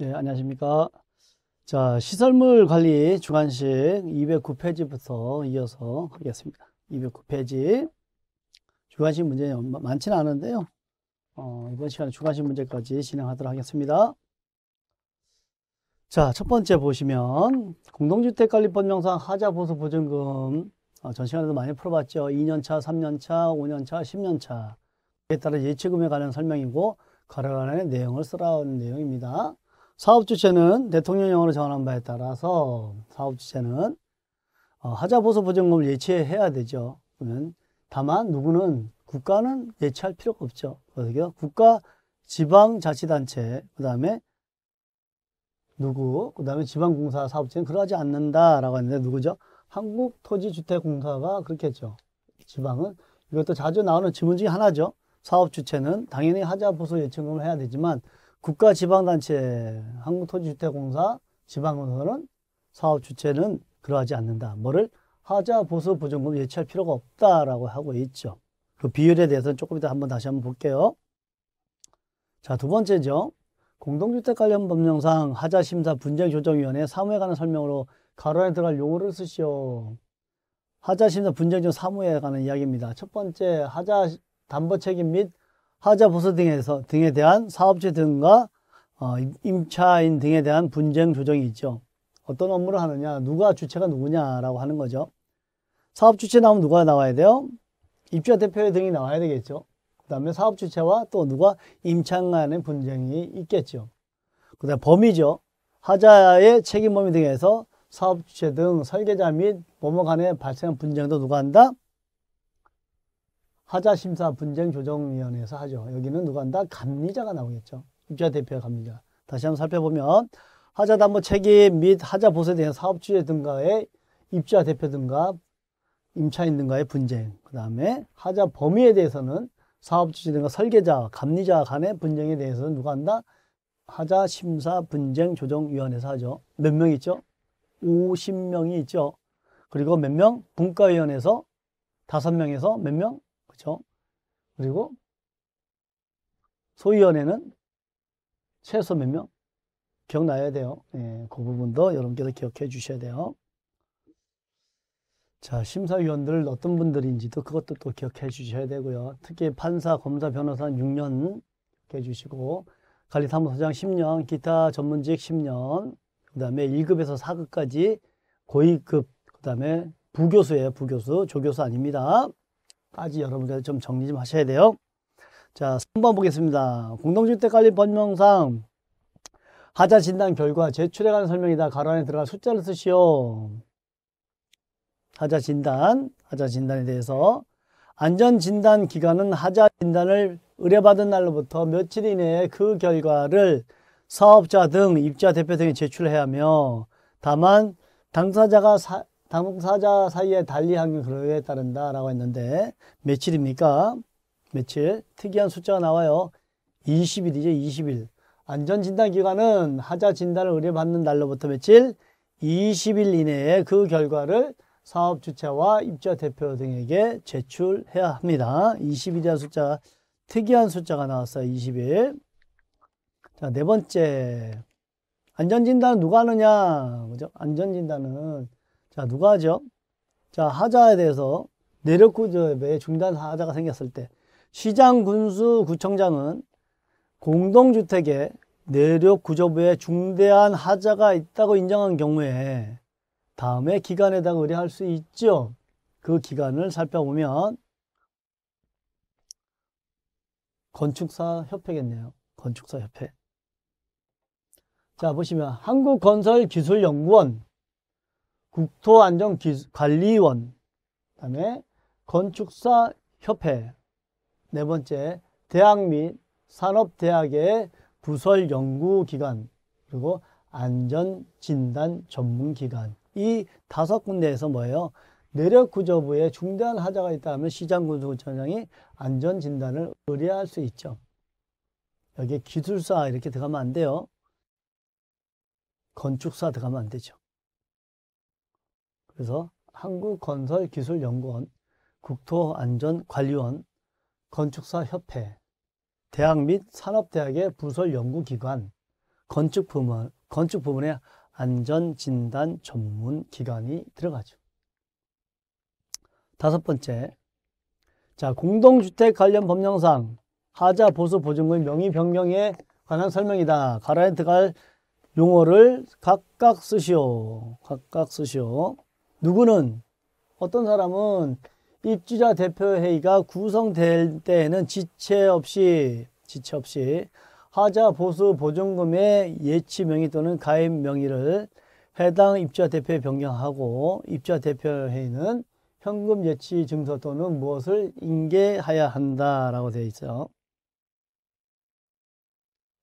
네, 안녕하십니까. 자, 시설물 관리 주관식 209페이지부터 이어서 하겠습니다. 209페이지. 주관식 문제 많지는 않은데요. 어, 이번 시간에 주관식 문제까지 진행하도록 하겠습니다. 자, 첫 번째 보시면 공동주택관리법 명상 하자보수 보증금 어, 전 시간에도 많이 풀어봤죠. 2년차, 3년차, 5년차, 10년차. 에 따라 예치금에 관한 설명이고 가로안의 내용을 쓰라는 내용입니다. 사업 주체는 대통령령으로 정한 바에 따라서 사업 주체는 어, 하자 보수 보증금을 예치해야 되죠. 그러면 다만 누구는 국가는 예치할 필요가 없죠. 그래서 국가 지방자치단체 그다음에 누구 그다음에 지방공사 사업체는 그러하지 않는다라고 했는데 누구죠? 한국토지주택공사가 그렇게 했죠. 지방은 이것도 자주 나오는 지문 중에 하나죠. 사업 주체는 당연히 하자 보수 예치금을 해야 되지만 국가 지방단체 한국토지주택공사 지방공사는 사업 주체는 그러하지 않는다. 뭐를 하자 보수 보증금 예치할 필요가 없다라고 하고 있죠. 그 비율에 대해서는 조금 이따 한번 다시 한번 볼게요. 자, 두 번째죠. 공동주택 관련 법령상 하자심사 분쟁조정위원회 사무에 관한 설명으로 가로 안에 들어갈 용어를 쓰시오. 하자심사 분쟁조 사무에 관한 이야기입니다. 첫 번째 하자 담보 책임 및 하자 보수 등에서 등에 대한 사업체 등과 어, 임차인 등에 대한 분쟁 조정이 있죠. 어떤 업무를 하느냐, 누가 주체가 누구냐라고 하는 거죠. 사업 주체 나오면 누가 나와야 돼요? 입주자 대표 등이 나와야 되겠죠. 그 다음에 사업 주체와 또 누가 임차인 간의 분쟁이 있겠죠. 그 다음에 범위죠. 하자의 책임 범위 등에서 사업 주체 등 설계자 및 뭐뭐 간에 발생한 분쟁도 누가 한다? 하자심사 분쟁조정위원회에서 하죠. 여기는 누가 한다? 감리자가 나오겠죠. 입주자 대표 감리자. 다시 한번 살펴보면 하자 담보 책임 및 하자 보수에 대한 사업주체 등과의 입주자 대표 등과 임차인 등과의 분쟁. 그 다음에 하자 범위에 대해서는 사업주체 등과 설계자, 감리자 간의 분쟁에 대해서는 누가 한다? 하자 심사 분쟁 조정위원회에서 하죠. 몇 명 있죠? 50명이 있죠. 그리고 몇 명? 분과위원회에서 다섯 명에서 몇 명? 그렇죠? 그리고 소위원회는 최소 몇 명? 기억나야 돼요. 예, 그 부분도 여러분께서 기억해 주셔야 돼요. 자, 심사위원들 어떤 분들인지도 그것도 또 기억해 주셔야 되고요. 특히 판사, 검사, 변호사 6년 기억해 주시고 관리사무소장 10년, 기타 전문직 10년, 그 다음에 1급에서 4급까지 고위급, 그 다음에 부교수예요. 부교수, 조교수 아닙니다. 까지 여러분들 좀 정리 좀 하셔야 돼요. 자, 3번 보겠습니다. 공동주택관리 법령상 하자 진단 결과 제출에 관한 설명이다. 가로 안에 들어갈 숫자를 쓰시오. 하자 진단, 하자 진단에 대해서 안전 진단 기간은 하자 진단을 의뢰받은 날로부터 며칠 이내에 그 결과를 사업자 등 입자 대표 등에 제출해야 하며 다만 당사자가 사, 당사자 사이에 달리하는 그로에 따른다라고 했는데 며칠입니까? 며칠? 특이한 숫자가 나와요. 20일이죠. 20일. 안전진단기관은 하자 진단을 의뢰받는 날로부터 며칠? 20일 이내에 그 결과를 사업 주체와 입자 대표 등에게 제출해야 합니다. 20일이라는 숫자, 특이한 숫자가 나왔어요. 20일. 자, 네 번째. 안전진단은 누가 하느냐? 그죠? 안전진단은 자, 누가 하죠? 자, 하자에 대해서 내력구조에 중단 하자가 생겼을 때 시장 군수 구청장은 공동주택에 내력 구조부에 중대한 하자가 있다고 인정한 경우에 다음에 기간에다가 의뢰할 수 있죠. 그 기간을 살펴보면 건축사 협회겠네요. 건축사 협회. 자, 보시면 한국건설기술연구원 국토안전관리원, 그다음에 건축사 협회, 네 번째 대학 및 산업대학의 부설 연구기관, 그리고 안전진단 전문기관. 이 다섯 군데에서 뭐예요? 내력 구조부에 중대한 하자가 있다면 시장군수구청장이 안전진단을 의뢰할 수 있죠. 여기에 기술사 이렇게 들어가면 안 돼요. 건축사 들어가면 안 되죠. 그래서 한국건설기술연구원, 국토안전관리원, 건축사협회, 대학 및 산업대학의 부설 연구기관, 건축 부문, 건축 부문에 안전진단 전문 기관이 들어가죠. 다섯 번째. 자, 공동주택 관련 법령상 하자 보수 보증금 명의 변경에 관한 설명이다. 가라에 들어갈 용어를 각각 쓰시오. 각각 쓰시오. 누구는 어떤 사람은 입주자 대표회의가 구성될 때에는 지체 없이 지체 없이 하자 보수 보증금의 예치 명의 또는 가입 명의를 해당 입주자 대표에 변경하고 입주자 대표회의는 현금 예치 증서 또는 무엇을 인계하여야 한다라고 되어 있어요.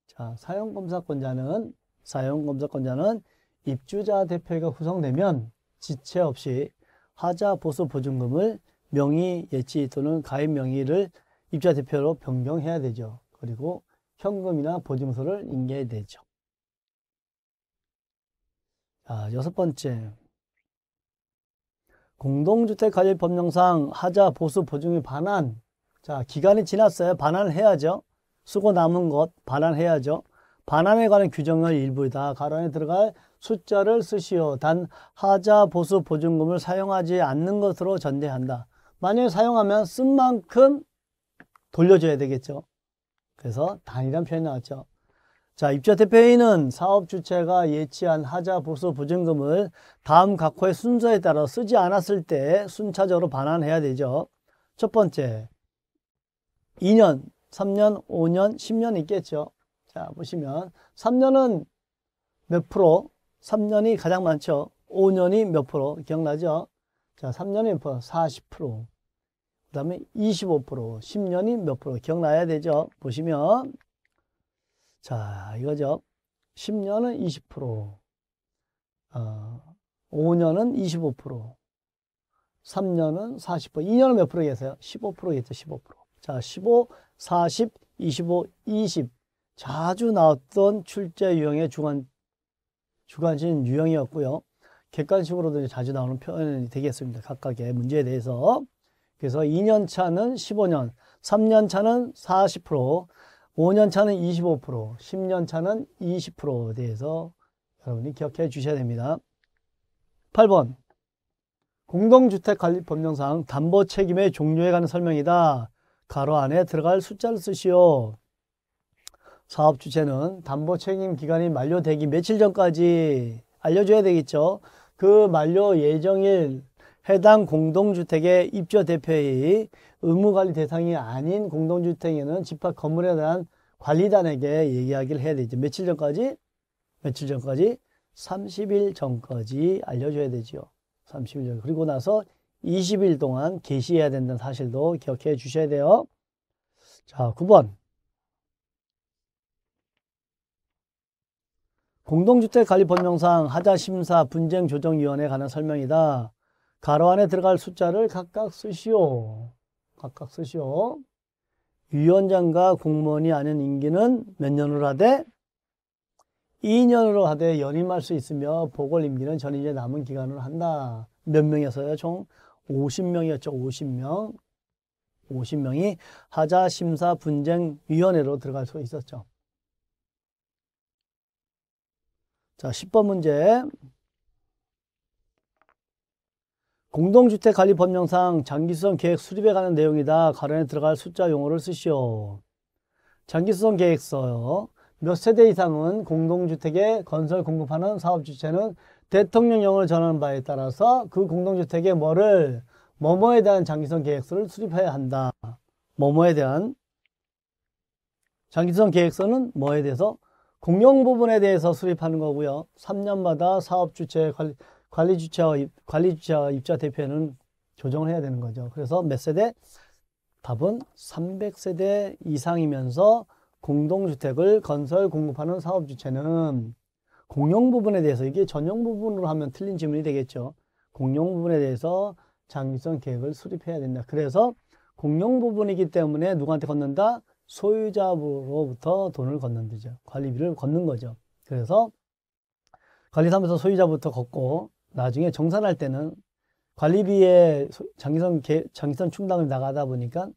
자, 사용검사권자는 사용검사권자는 입주자 대표가 구성되면 지체 없이 하자 보수 보증금을 명의 예치 또는 가입 명의를 입주자 대표로 변경해야 되죠. 그리고 현금이나 보증서를 인계해야 되죠. 자, 여섯 번째. 공동주택 관리 법령상 하자 보수 보증의 반환. 자, 기간이 지났어요. 반환을 해야죠. 쓰고 남은 것 반환해야죠. 반환에 관한 규정을 일부 다 가론에 들어갈 숫자를 쓰시오. 단 하자 보수 보증금을 사용하지 않는 것으로 전제한다. 만약에 사용하면 쓴 만큼 돌려줘야 되겠죠. 그래서 단이란 표현이 나왔죠. 자, 입주자 대표회의는 사업 주체가 예치한 하자 보수 보증금을 다음 각호의 순서에 따라 쓰지 않았을 때 순차적으로 반환해야 되죠. 첫 번째, 2년, 3년, 5년, 10년 있겠죠. 자, 보시면 3년은 몇 프로? 3년이 가장 많죠. 5년이 몇 프로? 기억나죠? 자, 3년이 몇 프로? 40%. 그 다음에 25%, 10년이 몇 프로? 기억나야 되죠? 보시면 자, 이거죠. 10년은 20%, 어, 5년은 25%, 3년은 40%, 2년은 몇 프로겠어요? 15%겠죠, 15%. 자, 15, 40, 25, 20. 자주 나왔던 출제 유형의 주관, 주관식 유형이었고요. 객관식으로도 자주 나오는 표현이 되겠습니다. 각각의 문제에 대해서. 그래서 2년 차는 15년, 3년 차는 40%, 5년 차는 25%, 10년 차는 20%에 대해서 여러분이 기억해 주셔야 됩니다. 8번. 공동주택관리법령상 담보 책임의 종류에 관한 설명이다. 가로 안에 들어갈 숫자를 쓰시오. 사업 주체는 담보 책임 기간이 만료되기 며칠 전까지 알려줘야 되겠죠. 그 만료 예정일 해당 공동주택의 입주 대표의 의무관리 대상이 아닌 공동주택에는 집합 건물에 대한 관리단에게 얘기하기를 해야 되죠. 며칠 전까지? 며칠 전까지? 30일 전까지 알려줘야 되죠. 30일 전. 그리고 나서 20일 동안 게시해야 된다는 사실도 기억해 주셔야 돼요. 자, 9번. 공동주택관리법령상 하자심사 분쟁조정위원회에 관한 설명이다. 가로 안에 들어갈 숫자를 각각 쓰시오. 각각 쓰시오. 위원장과 공무원이 아닌 임기는 몇 년으로 하되? 2년으로 하되 연임할 수 있으며 보궐 임기는 전이제 남은 기간으로 한다. 몇 명이었어요? 총 50명이었죠. 50명. 50명이 하자심사분쟁위원회로 들어갈 수 있었죠. 자, 10번 문제. 공동주택관리법령상 장기수선 계획 수립에 관한 내용이다. 가론에 들어갈 숫자 용어를 쓰시오. 장기수선 계획서 몇 세대 이상은 공동주택에 건설 공급하는 사업주체는 대통령령을 전하는 바에 따라서 그 공동주택에 뭐를 뭐뭐에 대한 장기성 계획서를 수립해야 한다. 뭐뭐에 대한 장기성 계획서는 뭐에 대해서 공용 부분에 대해서 수립하는 거고요. 3년마다 사업 주체 관리 관리 주체와 관리 주체와 입자 대표는 조정을 해야 되는 거죠. 그래서 몇 세대? 답은 300세대 이상이면서 공동주택을 건설 공급하는 사업 주체는 공용 부분에 대해서 이게 전용 부분으로 하면 틀린 질문이 되겠죠. 공용 부분에 대해서 장기성 계획을 수립해야 된다. 그래서 공용 부분이기 때문에 누구한테 걷는다? 소유자로부터 돈을 걷는 거죠. 관리비를 걷는 거죠. 그래서 관리사무소 소유자부터 걷고 나중에 정산할 때는 관리비에 장기선, 장기선 충당을 나가다 보니까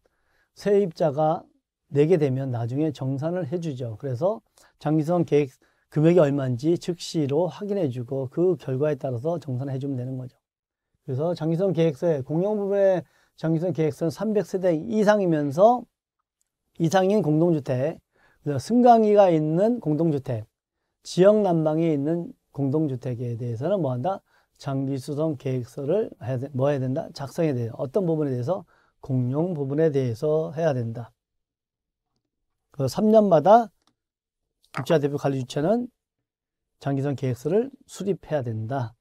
세입자가 내게 되면 나중에 정산을 해주죠. 그래서 장기선 계획 금액이 얼마인지 즉시로 확인해주고 그 결과에 따라서 정산해주면 되는 거죠. 그래서 장기성 계획서에 공용 부분의 장기성 계획서는 300세대 이상이면서 이상인 공동주택, 승강기가 있는 공동주택, 지역 난방이 있는 공동주택에 대해서는 뭐 한다? 장기 수성 계획서를 해야 돼, 뭐 해야 된다? 작성해야 돼요. 어떤 부분에 대해서? 공용 부분에 대해서 해야 된다. 그 3년마다 입주자 대표 관리 주체는 장기성 계획서를 수립해야 된다.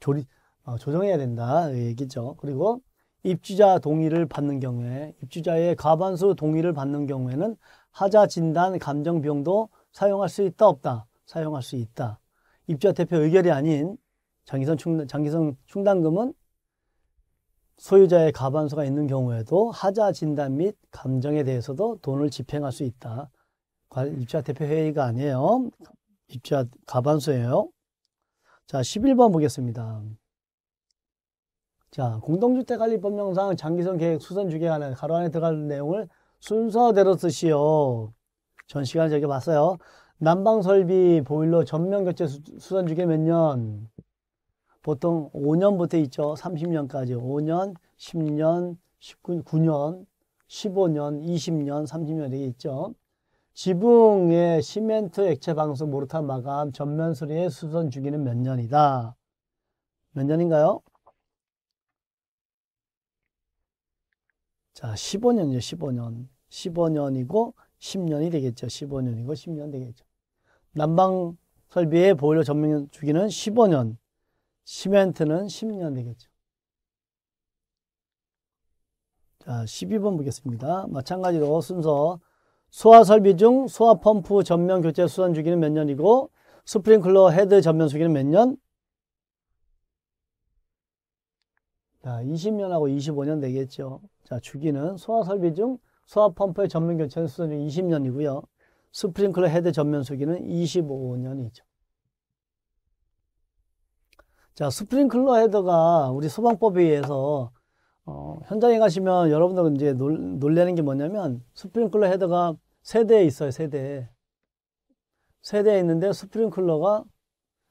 조리, 어, 조정해야 된다. 그 얘기죠. 그리고 입주자 동의를 받는 경우에 입주자의 과반수 동의를 받는 경우에는 하자 진단 감정 비용도 사용할 수 있다 없다? 사용할 수 있다. 입주자 대표 의결이 아닌 장기성 충당, 장기성 충당금은 소유자의 과반수가 있는 경우에도 하자 진단 및 감정에 대해서도 돈을 집행할 수 있다. 입주자 대표 회의가 아니에요. 입주자 과반수예요. 자 11번 보겠습니다 자, 공동주택관리법령상 장기성 계획 수선 주계하는 가로 안에 들어갈 내용을 순서대로 쓰시오. 전 시간에 저기 봤어요. 난방 설비 보일러 전면 교체 수선 주계 몇 년? 보통 5년부터 있죠. 30년까지. 5년, 10년, 19, 9년, 15년, 20년, 30년 되게 있죠. 지붕의 시멘트 액체 방수 모르타 마감 전면 수리의 수선 주기는 몇 년이다? 몇 년인가요? 자, 15년이죠, 15년. 15년이고 10년이 되겠죠. 15년이고 10년 되겠죠. 난방 설비의 보일러 전면 주기는 15년, 시멘트는 10년 되겠죠. 자, 12번 보겠습니다. 마찬가지로 순서 소화 설비 중 소화 펌프 전면 교체 수선 주기는 몇 년이고 스프링클러 헤드 전면 수리는 몇 년? 자, 20년하고 25년 되겠죠. 자, 주기는 소화 설비 중 소화 펌프의 전면 교체는 수준 20년이고요. 스프링클러 헤드 전면 수리는 25년이죠. 자, 스프링클러 헤드가 우리 소방법에 의해서 어, 현장에 가시면 여러분들 이제 놀, 놀라는 게 뭐냐면 스프링클러 헤드가 세대에 있어요, 세대. 세대에 있는데 스프링클러가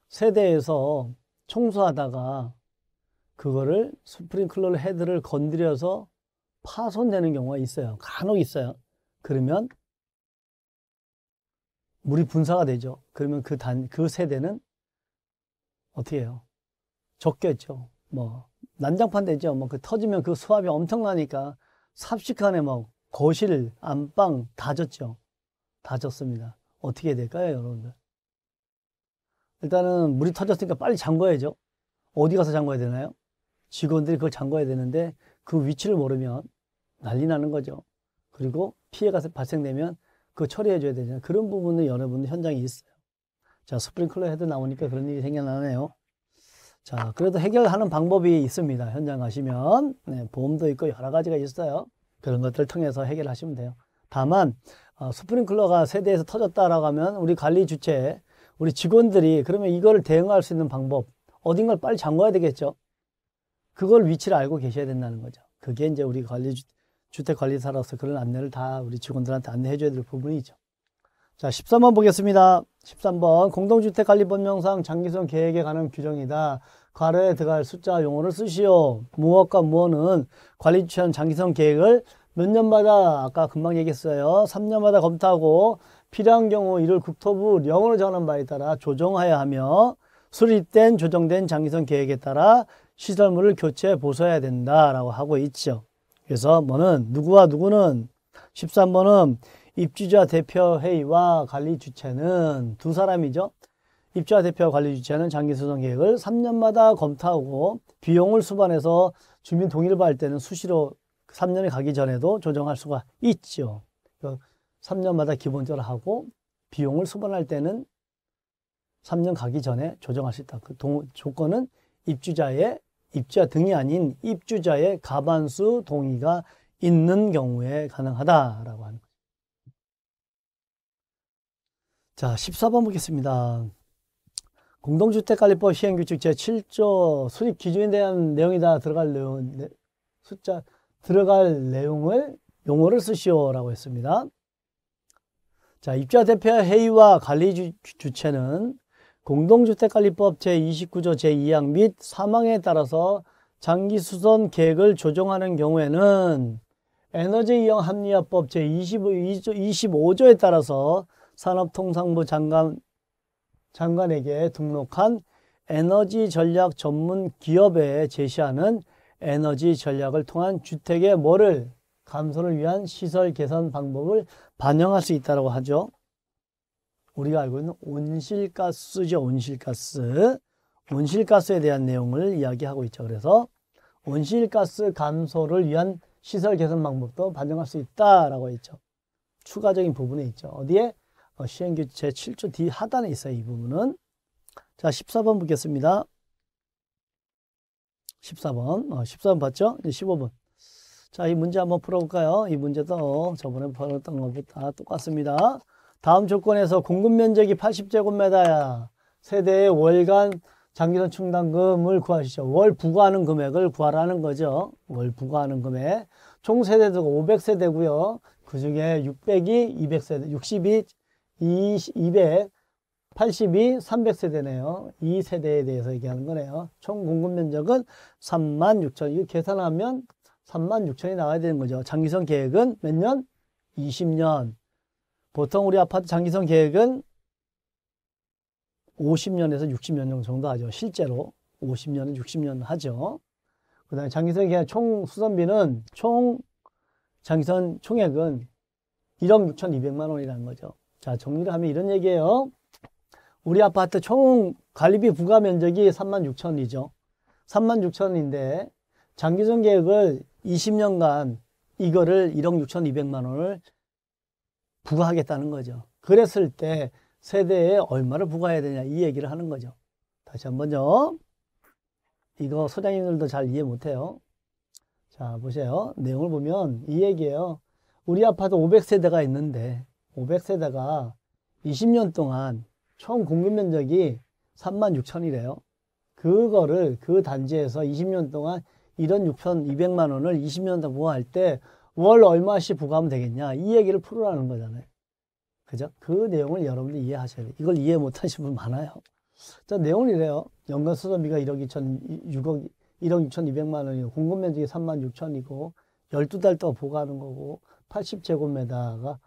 세대에서 청소하다가 그거를 스프링클러 헤드를 건드려서 파손되는 경우가 있어요. 간혹 있어요. 그러면 물이 분사가 되죠. 그러면 그 단, 그 세대는 어떻게 해요? 적겠죠. 뭐, 난장판 되죠. 뭐, 그 터지면 그 수압이 엄청나니까 삽시간에 뭐, 거실, 안방 다 젖죠. 다 젖습니다. 어떻게 될까요, 여러분들? 일단은 물이 터졌으니까 빨리 잠궈야죠. 어디 가서 잠궈야 되나요? 직원들이 그걸 잠궈야 되는데 그 위치를 모르면 난리 나는 거죠. 그리고 피해가 발생되면 그 처리해 줘야 되잖아요. 그런 부분은 여러분들 현장에 있어요. 자, 스프링클러 헤드 나오니까 그런 일이 생겨나네요. 자, 그래도 해결하는 방법이 있습니다. 현장 가시면. 네, 보험도 있고 여러 가지가 있어요. 그런 것들을 통해서 해결하시면 돼요. 다만, 어, 스프링클러가 세대에서 터졌다라고 하면 우리 관리 주체, 우리 직원들이 그러면 이거를 대응할 수 있는 방법, 어딘가를 빨리 잠궈야 되겠죠. 그걸 위치를 알고 계셔야 된다는 거죠. 그게 이제 우리 관리 주택 관리사로서 그런 안내를 다 우리 직원들한테 안내해 줘야 될 부분이죠. 자, 13번 보겠습니다. 13번 공동주택 관리 법령상 장기성 계획에 관한 규정이다. 괄호에 들어갈 숫자 용어를 쓰시오. 무엇과 무엇은 관리 주체는 장기성 계획을 몇 년마다 아까 금방 얘기했어요. 3년마다 검토하고 필요한 경우 이를 국토부 령으로 정하는 바에 따라 조정하여야 하며 수립된 조정된 장기성 계획에 따라 시설물을 교체 보수해야 된다라고 하고 있죠. 그래서 뭐는 누구와 누구는 13번은 입주자 대표 회의와 관리 주체는 두 사람이죠. 입주자 대표 관리 주체는 장기 수송 계획을 3년마다 검토하고 비용을 수반해서 주민 동의를 받을 때는 수시로 3년이 가기 전에도 조정할 수가 있죠. 3년마다 기본적으로 하고 비용을 수반할 때는 3년 가기 전에 조정할 수 있다. 그 동, 조건은 입주자의 입주자 등이 아닌 입주자의 가반수 동의가 있는 경우에 가능하다라고 하는 거죠. 자, 14번 보겠습니다. 공동주택관리법 시행규칙 제7조 수립 기준에 대한 내용이다 들어갈 내용, 숫자, 들어갈 내용을 용어를 쓰시오라고 했습니다. 자, 입주자 대표 회의와 관리 주, 주체는 공동주택관리법 제29조 제2항 및 사망에 따라서 장기 수선 계획을 조정하는 경우에는 에너지 이용 합리화법 제25조 25조에 따라서 산업통상부 장관, 장관에게 등록한 에너지 전략 전문 기업에 제시하는 에너지 전략을 통한 주택의 뭐를 감소를 위한 시설 개선 방법을 반영할 수 있다고 하죠. 우리가 알고 있는 온실가스죠. 온실가스. 온실가스에 대한 내용을 이야기하고 있죠. 그래서 온실가스 감소를 위한 시설 개선 방법도 반영할 수 있다라고 했죠. 추가적인 부분에 있죠. 어디에? 어, 시행규 제7조 D 하단에 있어요. 이 부분은. 자, 14번 보겠습니다. 14번. 어, 14번 봤죠? 이제 15번. 자, 이 문제 한번 풀어볼까요? 이 문제도 저번에 풀었던 것보다 똑같습니다. 다음 조건에서 공급 면적이 80제곱미터야. 세대의 월간 장기선 충당금을 구하시죠. 월 부과하는 금액을 구하라는 거죠. 월 부과하는 금액. 총 세대도 500세대고요. 그 중에 600이 200세대, 60이 200, 80이 300세대네요. 이 세대에 대해서 얘기하는 거네요. 총 공급 면적은 3만 6천. 이거 계산하면 3만 6천이 나와야 되는 거죠. 장기선 계획은 몇 년? 20년. 보통 우리 아파트 장기선 계획은 50년에서 60년 정도 하죠. 실제로 50년은 60년 하죠. 그 다음에 장기선 계획 총 수선비는 총 장기선 총액은 1억 6,200만 원이라는 거죠. 자, 정리를 하면 이런 얘기예요. 우리 아파트 총 관리비 부과 면적이 3만 6천이죠. 3만 6천인데 장기전 계획을 20년간 이거를 1억 6,200만 원을 부과하겠다는 거죠. 그랬을 때 세대에 얼마를 부과해야 되냐 이 얘기를 하는 거죠. 다시 한번요. 이거 소장님들도 잘 이해 못해요. 자 보세요. 내용을 보면 이 얘기예요. 우리 아파트 500세대가 있는데 500세대가 20년 동안 총 공급 면적이 3만 6천이래요. 그거를 그 단지에서 20년 동안 1원 6천 2백만 원을 20년 더 부과할 때 월 얼마씩 부과하면 되겠냐 이 얘기를 풀으라는 거잖아요. 그죠? 그 내용을 여러분들 이해하셔야 돼요. 이걸 이해 못하시는 분 많아요. 자, 내용을 이래요. 연간 수선비가 1억 2천, 6억, 1억 6천 2백만 원이고 공급 면적이 3만 6천이고 12달 동안 부과하는 거고 80제곱미터가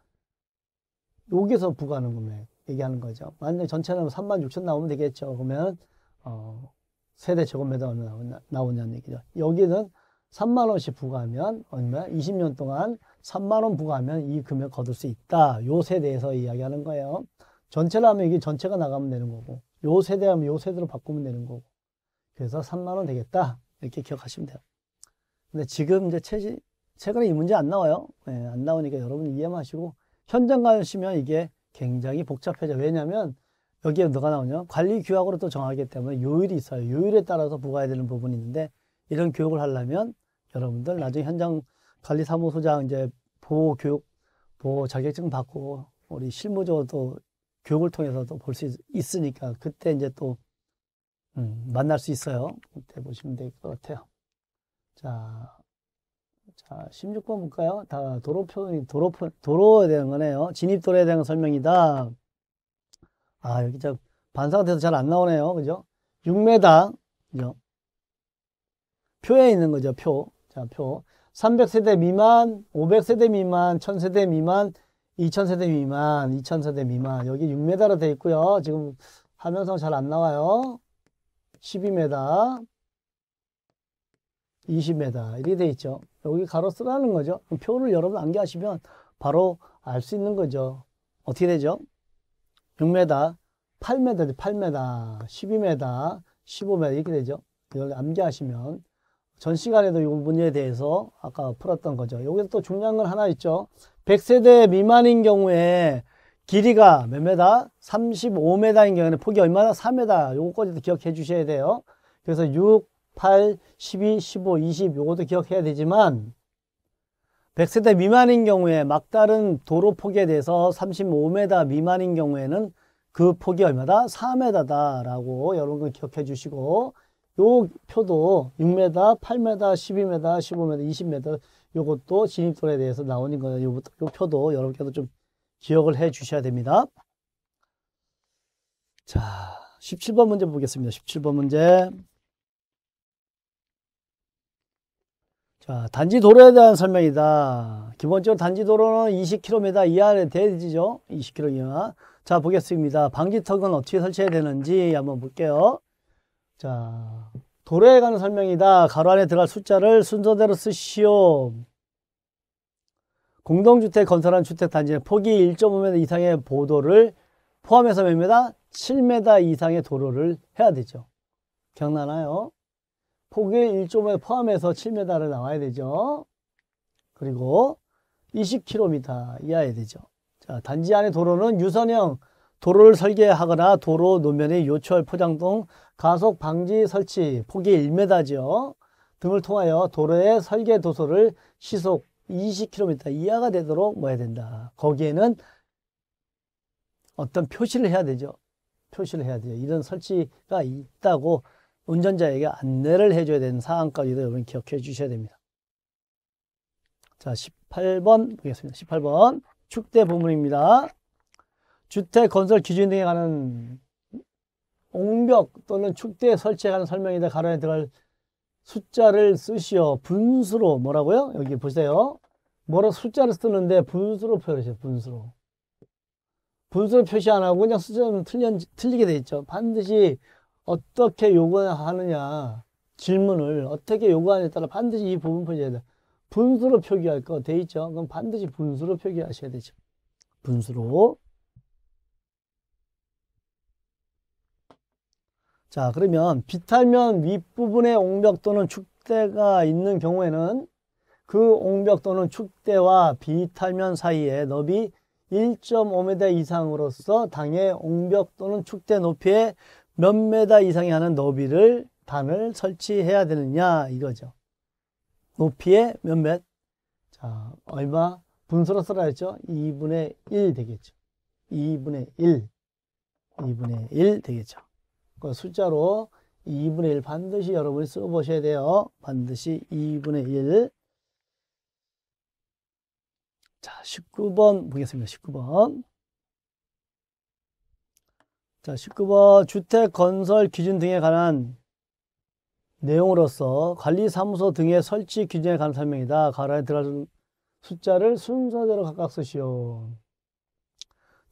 여기서 부과하는 금액 얘기하는 거죠. 만약에 전체는 3만 6천 나오면 되겠죠. 그러면 어, 세대 제곱미터 얼마 나오냐는 얘기죠. 여기는 3만 원씩 부과하면 얼마? 20년 동안 3만 원 부과하면 이 금액 거둘 수 있다. 요 세대에서 이야기하는 거예요. 전체로 하면 이게 전체가 나가면 되는 거고 요 세대하면 요 세대로 바꾸면 되는 거고 그래서 3만 원 되겠다. 이렇게 기억하시면 돼요. 근데 지금 이제 최, 최근에 이 문제 안 나와요. 네, 안 나오니까 여러분 이해만 하시고 현장 가시면 이게 굉장히 복잡해져. 왜냐면 여기에 뭐가 나오냐? 관리 규약으로 또 정하기 때문에 요일이 있어요. 요일에 따라서 부과해야 되는 부분이 있는데 이런 교육을 하려면 여러분들 나중에 현장 관리 사무소장 이제 보호 교육 보호 자격증 받고 우리 실무적으로 또 교육을 통해서도 볼 수 있으니까 그때 이제 또 음, 만날 수 있어요. 그때 보시면 될 것 같아요. 자, 자, 16번 볼까요? 다 도로표, 도로표, 도로에 대한 거네요. 진입도로에 대한 설명이다. 아, 여기 저 반사가 서잘 안 나오네요. 그죠? 6m, 그죠? 표에 있는 거죠, 표. 자, 표. 300세대 미만, 500세대 미만, 1000세대 미만, 2000세대 미만, 2000세대 미만. 여기 6m로 되어 있고요. 지금 화면상 잘 안 나와요. 12m, 20m. 이렇게 되어 있죠. 여기 가로 쓰라는 거죠. 표를 여러분 암기하시면 바로 알 수 있는 거죠. 어떻게 되죠? 6m, 8m, 8m, 12m, 15m 이렇게 되죠. 이걸 암기하시면 전 시간에도 이 문제에 대해서 아까 풀었던 거죠. 여기서 또 중요한 건 하나 있죠. 100세대 미만인 경우에 길이가 몇 메다? 35m인 경우에는 폭이 얼마나? 4m. 요거까지도 기억해 주셔야 돼요. 그래서 6, 8, 12, 15, 20 요것도 기억해야 되지만 100세대 미만인 경우에 막다른 도로 폭에 대해서 35m 미만인 경우에는 그 폭이 얼마다? 4m다 라고 여러분 기억해 주시고 요 표도 6m, 8m, 12m, 15m, 20m 요것도 진입도로에 대해서 나오는 거예요. 요, 요 표도 여러분께도 좀 기억을 해 주셔야 됩니다. 자, 17번 문제 보겠습니다. 17번 문제. 자, 단지 도로에 대한 설명이다. 기본적으로 단지 도로는 20km 이하에 되지죠. 20km 이하. 자, 보겠습니다. 방지턱은 어떻게 설치해야 되는지 한번 볼게요. 자, 도로에 관한 설명이다. 가로 안에 들어갈 숫자를 순서대로 쓰시오. 공동주택 건설한 주택단지는 폭이 1.5m 이상의 보도를 포함해서 몇 m? 7m 이상의 도로를 해야 되죠. 기억나나요? 폭이 1.5m 포함해서 7m를 나와야 되죠. 그리고 20km 이하야 되죠. 자, 단지 안의 도로는 유선형 도로를 설계하거나 도로 노면의 요철 포장 등 가속 방지 설치 폭이 1m죠. 등을 통하여 도로의 설계 도소를 시속 20km 이하가 되도록 뭐 해야 된다. 거기에는 어떤 표시를 해야 되죠. 표시를 해야 돼요. 이런 설치가 있다고 운전자에게 안내를 해줘야 되는 사항까지도 여러분 기억해 주셔야 됩니다. 자, 18번 보겠습니다. 18번 축대 부분입니다. 주택 건설 기준 등에 관한 옹벽 또는 축대 설치에 관한 설명이다. 가로에 들어갈 숫자를 쓰시오. 분수로 뭐라고요? 여기 보세요. 뭐로 숫자를 쓰는데 분수로 표시해요. 분수로. 분수로 표시 안 하고 그냥 숫자는 틀리, 틀리게 돼 있죠. 반드시 어떻게 요구하느냐 질문을 어떻게 요구하느냐에 따라 반드시 이 부분 표시해야 돼. 분수로 표기할 거 돼 있죠. 그럼 반드시 분수로 표기하셔야 되죠. 분수로. 자, 그러면 비탈면 윗부분에 옹벽 또는 축대가 있는 경우에는 그 옹벽 또는 축대와 비탈면 사이에 너비 1.5m 이상으로서 당의 옹벽 또는 축대 높이의 몇 메다 이상이 하는 너비를 단을 설치해야 되느냐 이거죠. 높이의 몇 몇? 자, 얼마? 분수로 써라 했죠? 2분의 1 되겠죠. 2분의 1. 2분의 1 되겠죠. 그 숫자로 2분의 1 반드시 여러분이 써보셔야 돼요. 반드시 2분의 1. 자, 19번 보겠습니다. 19번. 자, 19번 주택 건설 기준 등에 관한 내용으로서 관리사무소 등의 설치 규정에 관한 설명이다. 가로에 들어갈 숫자를 순서대로 각각 쓰시오.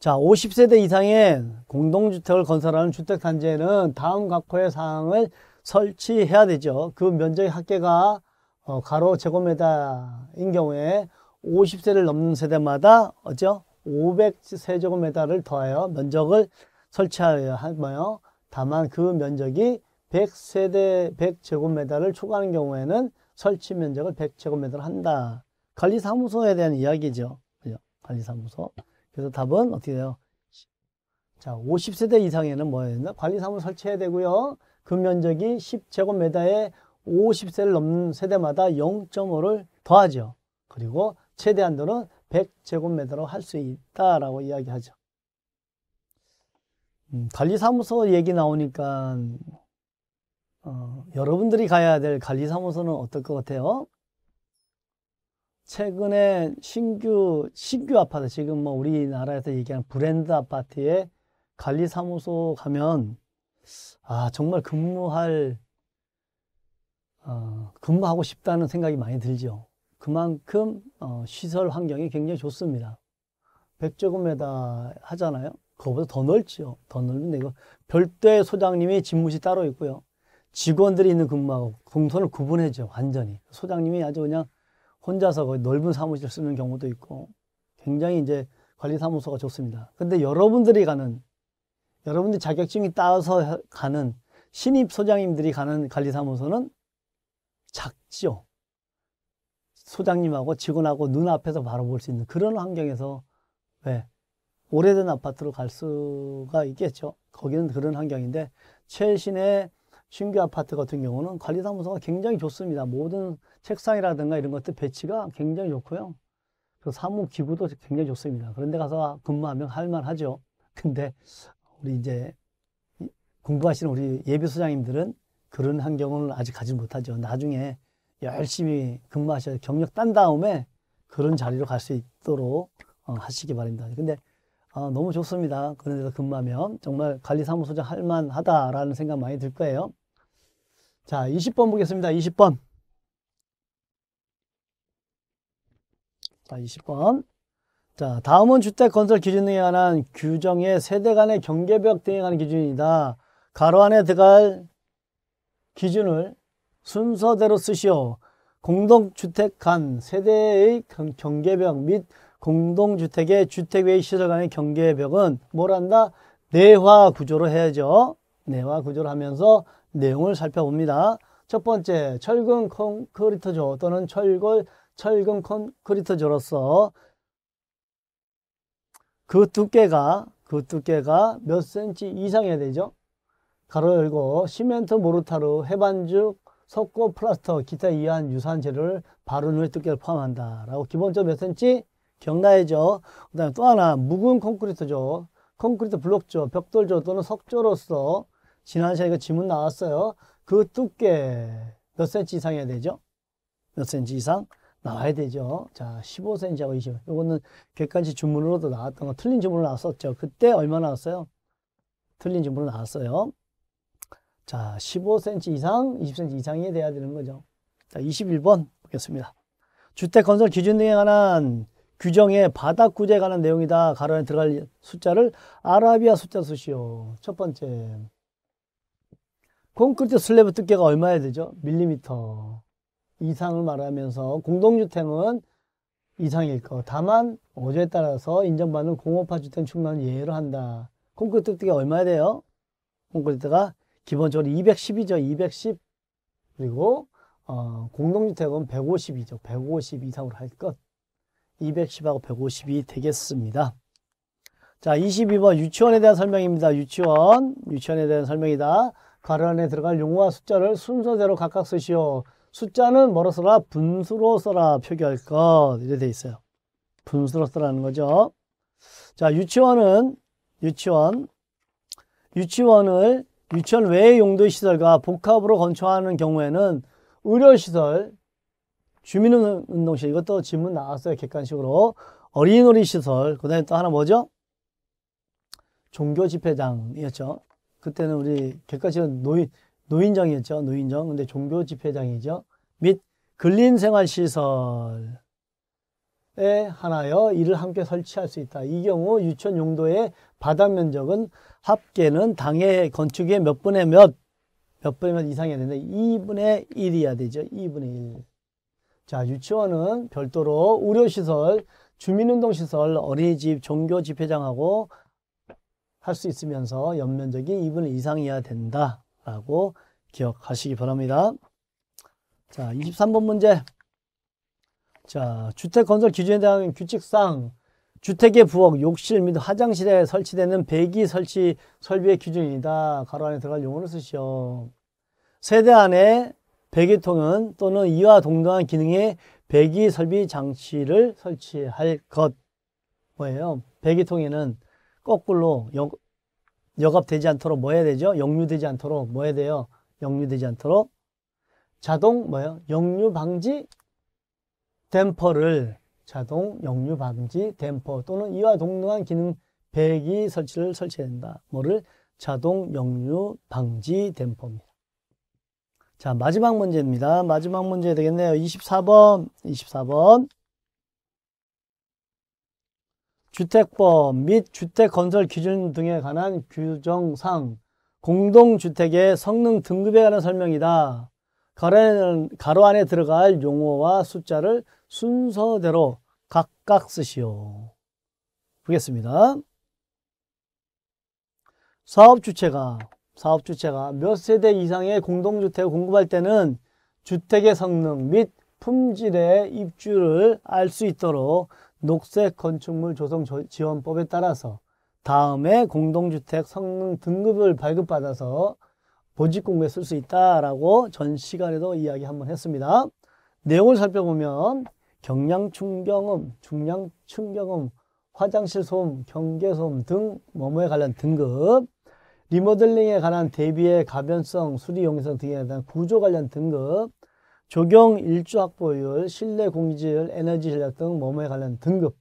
자, 50세대 이상의 공동주택을 건설하는 주택단지에는 다음 각호의 사항을 설치해야 되죠. 그 면적의 합계가 어, 가로 제곱미터인 경우에 50세를 넘는 세대마다 어죠? 500세제곱미터를 더하여 면적을 설치하여 하며 다만 그 면적이 100세대 100제곱미터를 초과하는 경우에는 설치 면적을 100제곱미터로 한다. 관리사무소에 대한 이야기죠. 그죠? 관리사무소. 그래서 답은 어떻게 돼요? 자, 50세대 이상에는 뭐예요? 관리사무소 설치해야 되고요. 그 면적이 10제곱미터에 50세를 넘는 세대마다 0.5를 더하죠. 그리고 최대 한도는 100제곱미터로 할 수 있다라고 이야기하죠. 음, 관리사무소 얘기 나오니까 어, 여러분들이 가야 될 관리사무소는 어떨 것 같아요? 최근에 신규 신규 아파트 지금 뭐 우리나라에서 얘기하는 브랜드 아파트에 관리 사무소 가면 아 정말 근무할 어, 근무하고 싶다는 생각이 많이 들죠. 그만큼 어, 시설 환경이 굉장히 좋습니다. 100제곱미터 하잖아요. 그거보다 더 넓죠. 더 넓은데 이거 별도의 소장님이 집무실 따로 있고요. 직원들이 있는 근무하고 동선을 구분해죠. 완전히. 소장님이 아주 그냥 혼자서 거의 넓은 사무실 쓰는 경우도 있고 굉장히 이제 관리사무소가 좋습니다. 근데 여러분들이 가는 여러분들 자격증이 따서 가는 신입 소장님들이 가는 관리사무소는 작죠. 소장님하고 직원하고 눈앞에서 바로 볼수 있는 그런 환경에서 왜 오래된 아파트로 갈 수가 있겠죠. 거기는 그런 환경인데 최신의 신규 아파트 같은 경우는 관리사무소가 굉장히 좋습니다. 모든 책상이라든가 이런 것들 배치가 굉장히 좋고요. 그 사무 기구도 굉장히 좋습니다. 그런데 가서 근무하면 할만하죠. 근데 우리 이제 공부하시는 우리 예비소장님들은 그런 환경을 아직 가지 못하죠. 나중에 열심히 근무하셔서 경력 딴 다음에 그런 자리로 갈 수 있도록 어, 하시기 바랍니다. 근데 어, 너무 좋습니다. 그런 데서 근무하면 정말 관리사무소장 할만하다라는 생각 많이 들 거예요. 자, 20번 보겠습니다. 20번. 자, 20번. 자, 다음은 주택 건설 기준 등에 관한 규정의 세대 간의 경계벽 등에 관한 기준이다. 가로 안에 들어갈 기준을 순서대로 쓰시오. 공동주택 간 세대의 경계벽 및 공동주택의 주택 외 시설 간의 경계벽은 뭘 한다? 내화 구조로 해야죠. 내화 구조로 하면서 내용을 살펴봅니다. 첫 번째, 철근 콘크리트조 또는 철골, 철근 콘크리트조로서 그 두께가, 그 두께가 몇 센치 이상해야 되죠? 괄호 열고, 시멘트, 모르타르, 회반죽, 석고, 플라스터, 기타 이와 유사한 재료를 바른 후에 두께를 포함한다. 라고 기본적으로 몇 센치? 기억나야죠. 그 다음에 또 하나, 무근 콘크리트조, 콘크리트 블록조, 벽돌조 또는 석조로서 지난 시간에 지문 나왔어요. 그 두께 몇 센치 이상 해야 되죠? 몇 센치 이상? 나와야 되죠. 자, 15cm하고 20. 요거는 객관식 지문으로도 나왔던 거, 틀린 지문으로 나왔었죠. 그때 얼마 나왔어요? 틀린 지문으로 나왔어요. 자, 15cm 이상, 20cm 이상이 돼야 되는 거죠. 자, 21번 보겠습니다. 주택 건설 기준 등에 관한 규정의 바닥 구조에 관한 내용이다. 괄호에 들어갈 숫자를 아라비아 숫자 쓰시오. 첫 번째. 콘크리트 슬래브 두께가 얼마야 되죠? 밀리미터. 이상을 말하면서 공동주택은 이상일 거. 다만 어조에 따라서 인정받는 공업화 주택 충분한 예외로 한다. 콘크리트 두께가 얼마야 돼요? 콘크리트가 기본적으로 210이죠. 210. 그리고 어, 공동주택은 150이죠. 150 이상으로 할 것. 210하고 150이 되겠습니다. 자, 22번 유치원에 대한 설명입니다. 유치원, 유치원에 대한 설명이다. 가로 안에 들어갈 용어와 숫자를 순서대로 각각 쓰시오. 숫자는 뭐로 써라? 분수로 써라. 표기할 것. 이렇게 돼 있어요. 분수로 써라는 거죠. 자, 유치원은, 유치원. 유치원을 유치원 외의 용도의 시설과 복합으로 건축하는 경우에는 의료시설, 주민운동실, 이것도 질문 나왔어요. 객관식으로. 어린이놀이 시설, 그 다음에 또 하나 뭐죠? 종교 집회장이었죠. 그때는 우리 객관식은 노인, 노인정이었죠. 노인정. 근데 종교 집회장이죠. 및 근린생활시설 에 하나여 이를 함께 설치할 수 있다. 이 경우 유치원 용도의 바닥 면적은 합계는 당해 건축의 몇 분의 몇, 몇 분의 몇 이상이어야 되는데 2분의 1이어야 되죠. 2분의 1. 자, 유치원은 별도로 의료시설, 주민운동시설, 어린이집, 종교 집회장하고 할 수 있으면서 연면적이 2분의 이상이어야 된다 라고 기억하시기 바랍니다. 자, 23번 문제. 자, 주택 건설 기준에 대한 규칙상 주택의 부엌, 욕실 및 화장실에 설치되는 배기 설치 설비의 기준이다. 가로 안에 들어갈 용어를 쓰시오. 세대 안에 배기통은 또는 이와 동등한 기능의 배기 설비 장치를 설치할 것. 뭐예요? 배기통에는 거꾸로 역, 역압되지 않도록 뭐 해야 되죠? 역류되지 않도록 뭐 해야 돼요? 역류되지 않도록 자동 뭐예요? 역류 방지 댐퍼를 자동 역류 방지 댐퍼 또는 이와 동등한 기능 배기 설치를 설치해야 된다. 뭐를 자동 역류 방지 댐퍼입니다. 자, 마지막 문제입니다. 마지막 문제 되겠네요. 24번, 24번. 주택법 및 주택 건설 기준 등에 관한 규정상 공동주택의 성능 등급에 관한 설명이다. 가로 안에 들어갈 용어와 숫자를 순서대로 각각 쓰시오. 보겠습니다. 사업 주체가 사업 주체가 몇 세대 이상의 공동주택을 공급할 때는 주택의 성능 및 품질의 입주를 알 수 있도록 녹색 건축물 조성 지원법에 따라서 다음에 공동주택 성능 등급을 발급받아서 보직 공부에 쓸 수 있다라고 전 시간에도 이야기 한번 했습니다. 내용을 살펴보면 경량 충경음, 중량 충경음, 화장실 소음, 경계 소음 등 뭐뭐에 관련 등급, 리모델링에 관한 대비한 가변성, 수리 용이성 등에 대한 구조 관련 등급, 조경 일조 확보율, 실내 공기질, 에너지 절약 등 뭐뭐에 관련 등급,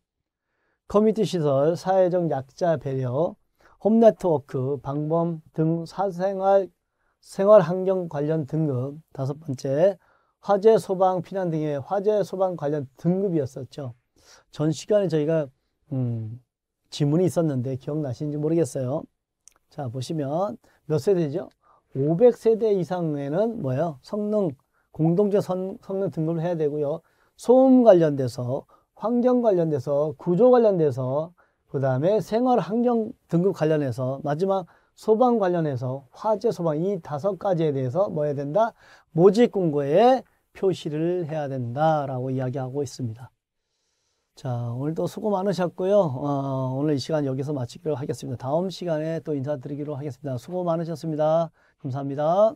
커뮤니티 시설, 사회적 약자 배려, 홈 네트워크, 방범 등 사생활 생활 환경 관련 등급. 다섯 번째, 화재 소방 피난 등의 화재 소방 관련 등급이었었죠. 전 시간에 저희가 음, 지문이 있었는데 기억나시는지 모르겠어요. 자, 보시면 몇 세대죠? 500세대 이상에는 뭐예요? 성능, 공동체 선- 성능 등급을 해야 되고요. 소음 관련돼서, 환경 관련돼서, 구조 관련돼서, 그 다음에 생활 환경 등급 관련해서, 마지막 소방 관련해서, 화재 소방 이 다섯 가지에 대해서 뭐 해야 된다? 모집 공고에 표시를 해야 된다라고 이야기하고 있습니다. 자, 오늘도 수고 많으셨고요. 어, 오늘 이 시간 여기서 마치기로 하겠습니다. 다음 시간에 또 인사드리기로 하겠습니다. 수고 많으셨습니다. 감사합니다.